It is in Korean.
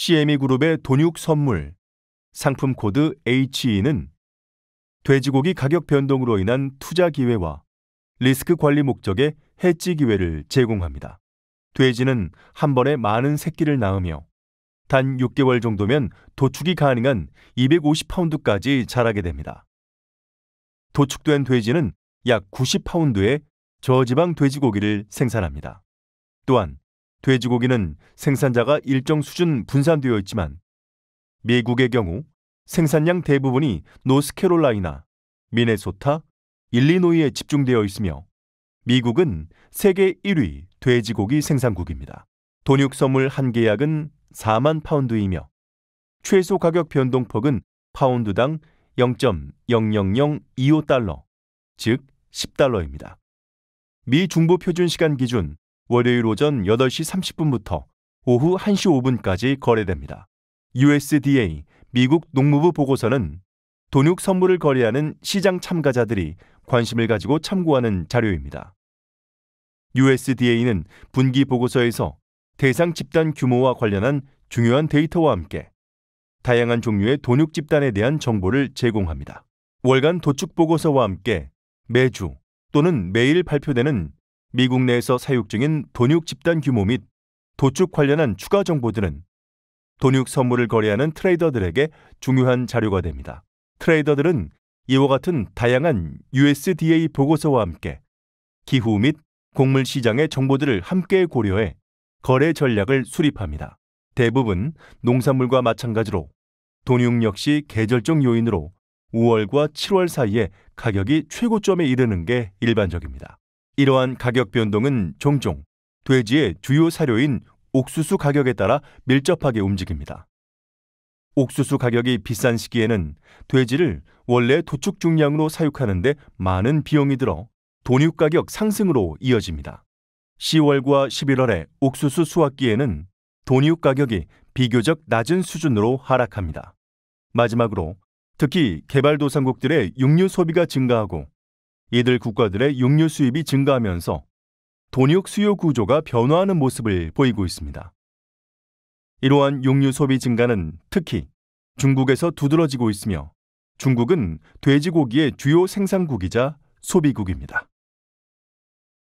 CME 그룹의 돈육 선물 상품 코드 HE는 돼지고기 가격 변동으로 인한 투자 기회와 리스크 관리 목적의 헤지 기회를 제공합니다. 돼지는 한 번에 많은 새끼를 낳으며 단 6개월 정도면 도축이 가능한 250파운드까지 자라게 됩니다. 도축된 돼지는 약 90파운드의 저지방 돼지고기를 생산합니다. 또한 돼지고기는 생산자가 일정 수준 분산되어 있지만 미국의 경우 생산량 대부분이 노스캐롤라이나, 미네소타, 일리노이에 집중되어 있으며 미국은 세계 1위 돼지고기 생산국입니다. 돈육 선물 한 계약은 4만 파운드이며 최소 가격 변동폭은 파운드당 0.00025달러, 즉 10달러입니다. 미 중부 표준 시간 기준 월요일 오전 8시 30분부터 오후 1시 5분까지 거래됩니다. USDA 미국 농무부 보고서는 돈육 선물을 거래하는 시장 참가자들이 관심을 가지고 참고하는 자료입니다. USDA는 분기 보고서에서 대상 집단 규모와 관련한 중요한 데이터와 함께 다양한 종류의 돈육 집단에 대한 정보를 제공합니다. 월간 도축 보고서와 함께 매주 또는 매일 발표되는 미국 내에서 사육 중인 돈육 집단 규모 및 도축 관련한 추가 정보들은 돈육 선물을 거래하는 트레이더들에게 중요한 자료가 됩니다. 트레이더들은 이와 같은 다양한 USDA 보고서와 함께 기후 및 곡물 시장의 정보들을 함께 고려해 거래 전략을 수립합니다. 대부분 농산물과 마찬가지로 돈육 역시 계절적 요인으로 5월과 7월 사이에 가격이 최고점에 이르는 게 일반적입니다. 이러한 가격 변동은 종종 돼지의 주요 사료인 옥수수 가격에 따라 밀접하게 움직입니다. 옥수수 가격이 비싼 시기에는 돼지를 원래 도축 중량으로 사육하는데 많은 비용이 들어 돈육 가격 상승으로 이어집니다. 10월과 11월의 옥수수 수확기에는 돈육 가격이 비교적 낮은 수준으로 하락합니다. 마지막으로 특히 개발도상국들의 육류 소비가 증가하고 이들 국가들의 육류 수입이 증가하면서 돈육 수요 구조가 변화하는 모습을 보이고 있습니다. 이러한 육류 소비 증가는 특히 중국에서 두드러지고 있으며 중국은 돼지고기의 주요 생산국이자 소비국입니다.